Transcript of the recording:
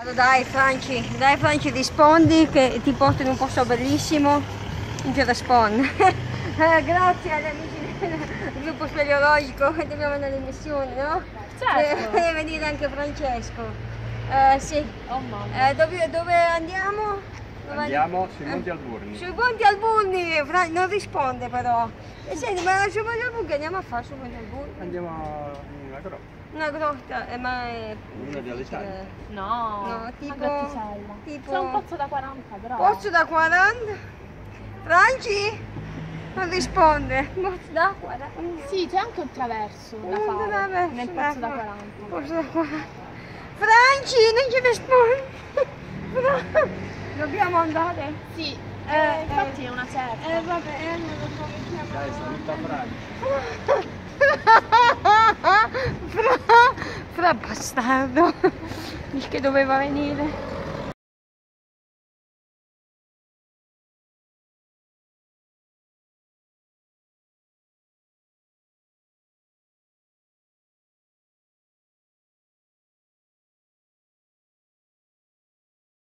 Allora, dai Franci, dai Franci rispondi che ti porto in un posto bellissimo in Gerespon. eh, grazie agli amici del gruppo speleologico che dobbiamo andare in missione, no? Certo. Deve venire anche Francesco. Eh, sì. Oh mamma. Eh, dove, dove andiamo? Dove Andiamo sui Monti Alburni. Sui Monti Alburni, Fra- non risponde però. E senti, ma sui Monti Alburni che andiamo a fare sui Monti Alburni? Andiamo in una grotta. Una grotta, eh, ma è... Una difficile. tante. No, No, tipo- tipo- C'è un pozzo da 40 però. Pozzo da 40? Franci? Non risponde. Pozzo da 40? Sì, c'è anche un traverso da Un fare traverso nel da pozzo da fare. 40. Pozzo da 40. Franci, non ci risponde. Dobbiamo andare. Sì, Eh, eh, infatti è una certa. Eh vabbè, eh, non lo so che chiama. Dai, saluta Franci. Fra, fra bastardo, dice che doveva venire.